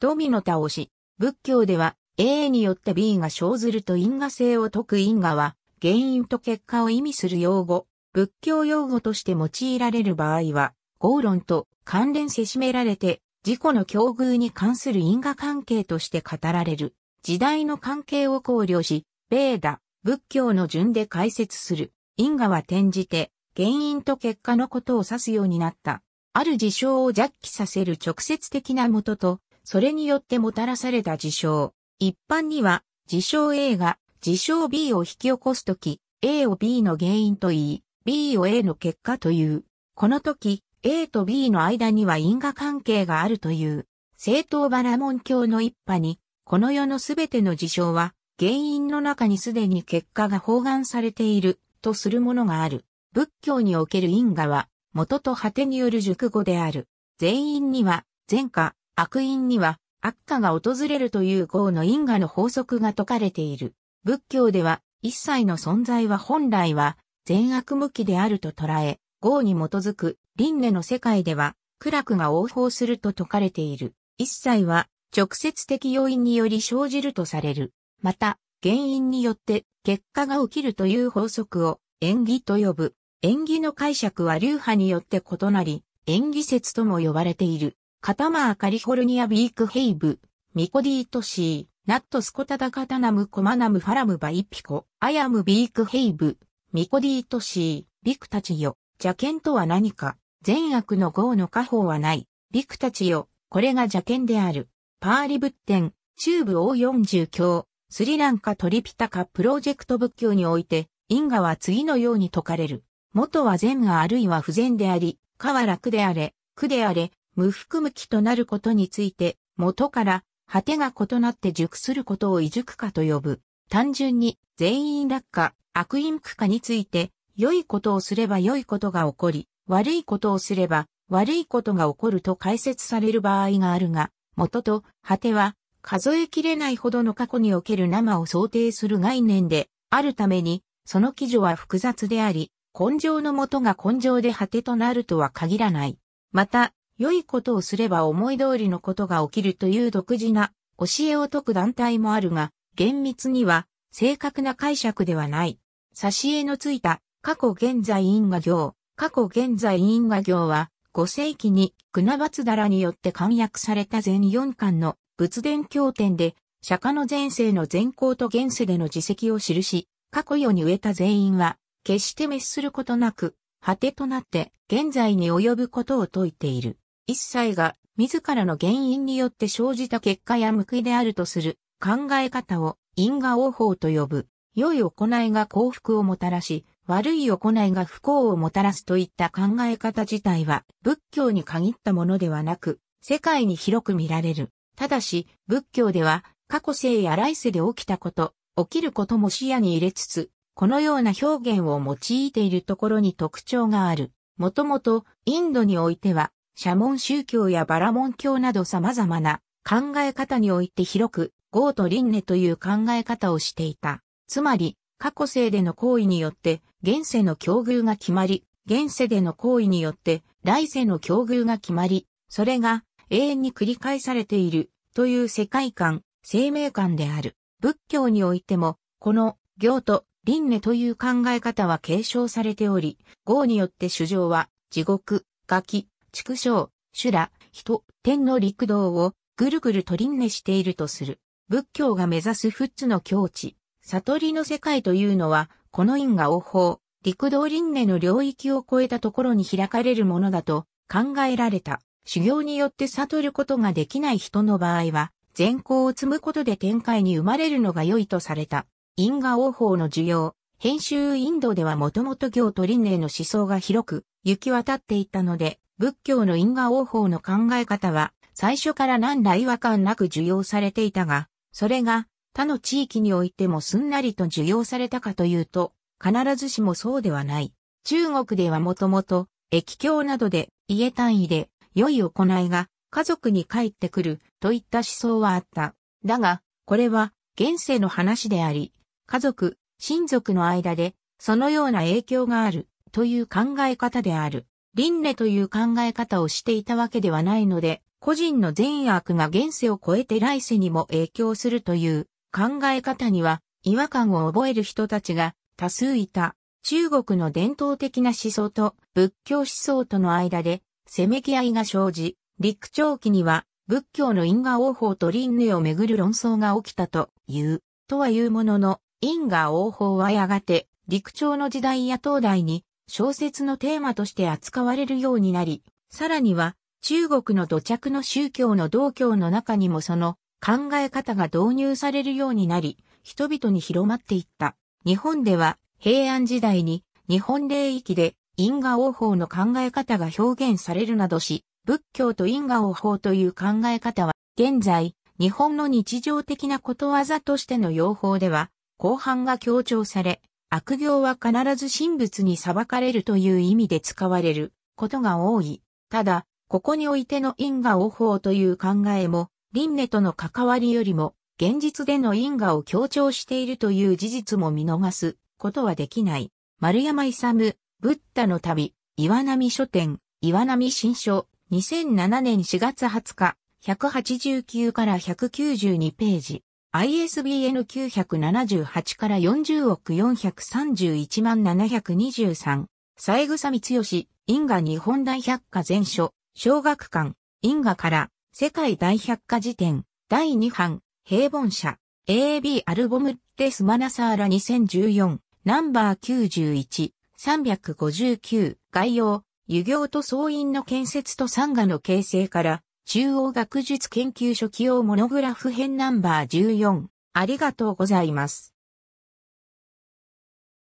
ドミノ倒し。仏教では A によって B が生ずると因果性を解く因果は原因と結果を意味する用語。仏教用語として用いられる場合は、合論と関連せしめられて、自己の境遇に関する因果関係として語られる。時代の関係を考慮し、ベーダ、仏教の順で解説する。因果は転じて、原因と結果のことを指すようになった。ある事象を弱気させる直接的なもとと、それによってもたらされた事象。一般には、事象 A が事象 B を引き起こすとき、A を B の原因と言い、B を A の結果という。この時、A と B の間には因果関係があるという。正統バラモン教の一派に、この世のすべての事象は、原因の中にすでに結果が包含されている、とするものがある。仏教における因果は、元と果てによる熟語である。全因には、前科、悪因には、悪化が訪れるという業の因果の法則が説かれている。仏教では、一切の存在は本来は、善悪向きであると捉え、業に基づく輪廻の世界では、苦楽が応報すると説かれている。一切は、直接的要因により生じるとされる。また、原因によって結果が起きるという法則を縁起と呼ぶ。縁起の解釈は流派によって異なり、縁起説とも呼ばれている。カタマーカリフォルニアビークヘイブ、ミコディートシー、ナットスコタダカタナムコマナムファラムバイピコ、アヤムビークヘイブ、ミコディートシー、ビクたちよ、邪剣とは何か、善悪の業の家宝はない、ビクたちよ、これが邪剣である。パーリ仏典、中部 O40 教、スリランカトリピタカプロジェクト仏教において、因果は次のように説かれる。元は善があるいは不全であり、かは楽であれ、苦であれ、無含む気となることについて、元から果てが異なって熟することを異熟化と呼ぶ。単純に全員落下、悪因苦化について、良いことをすれば良いことが起こり、悪いことをすれば悪いことが起こると解説される場合があるが、元と果ては数えきれないほどの過去における生を想定する概念であるために、その基準は複雑であり、根性のもとが根性で果てとなるとは限らない。また、良いことをすれば思い通りのことが起きるという独自な教えを説く団体もあるが、厳密には正確な解釈ではない。挿絵のついた過去現在因果行、過去現在因果行は5世紀にクナバツダラによって簡約された全4巻の仏伝経典で釈迦の前世の前行と現世での自責を記し、過去世に植えた全員は決して滅することなく、果てとなって現在に及ぶことを説いている。一切が自らの原因によって生じた結果や報いであるとする考え方を因果応報と呼ぶ。良い行いが幸福をもたらし、悪い行いが不幸をもたらすといった考え方自体は仏教に限ったものではなく、世界に広く見られる。ただし、仏教では過去世や来世で起きたこと、起きることも視野に入れつつ、このような表現を用いているところに特徴がある。もともと、インドにおいては、シャモン宗教やバラモン教など様々な考え方において広く、ゴーと輪廻という考え方をしていた。つまり、過去世での行為によって、現世の境遇が決まり、現世での行為によって、来世の境遇が決まり、それが永遠に繰り返されているという世界観、生命観である。仏教においても、この行と輪廻という考え方は継承されており、業によって主情は地獄、ガキ、畜生、修羅、人、天の陸道をぐるぐる取りねしているとする。仏教が目指すフッツの境地、悟りの世界というのは、この因果応報、陸道輪廻の領域を超えたところに開かれるものだと考えられた。修行によって悟ることができない人の場合は、善行を積むことで天界に生まれるのが良いとされた。因果応報の需要、編集インドではもともと行と輪廻の思想が広く行き渡っていたので、仏教の因果応報の考え方は最初から何ら違和感なく受容されていたが、それが他の地域においてもすんなりと受容されたかというと、必ずしもそうではない。中国ではもともと、駅境などで家単位で良い行いが家族に帰ってくるといった思想はあった。だが、これは現世の話であり、家族、親族の間でそのような影響があるという考え方である。輪廻という考え方をしていたわけではないので、個人の善悪が現世を超えて来世にも影響するという考え方には違和感を覚える人たちが多数いた。中国の伝統的な思想と仏教思想との間でせめぎ合いが生じ、陸長期には仏教の因果応報と輪廻をめぐる論争が起きたという、とはいうものの、因果応報はやがて陸長の時代や東大に小説のテーマとして扱われるようになり、さらには中国の土着の宗教の道教の中にもその考え方が導入されるようになり、人々に広まっていった。日本では平安時代に日本霊域で因果応報の考え方が表現されるなどし、仏教と因果応報という考え方は、現在、日本の日常的なことわざとしての用法では、後半が強調され、悪行は必ず神仏に裁かれるという意味で使われることが多い。ただ、ここにおいての因果応報という考えも、輪廻との関わりよりも、現実での因果を強調しているという事実も見逃すことはできない。丸山勇、ブッダの旅、岩波書店、岩波新書、2007年4月20日、189から192ページ。ISBN 978から40億431万723。三草光義、因果日本大百科全書、小学館、因果から、世界大百科辞典、第2版、平凡社、AB アルボムレスマナサーラ2014、ナンバー91、359、概要、湯行と総員の建設と産業の形成から、中央学術研究所起用モノグラフ編ナンバー14。ありがとうございます。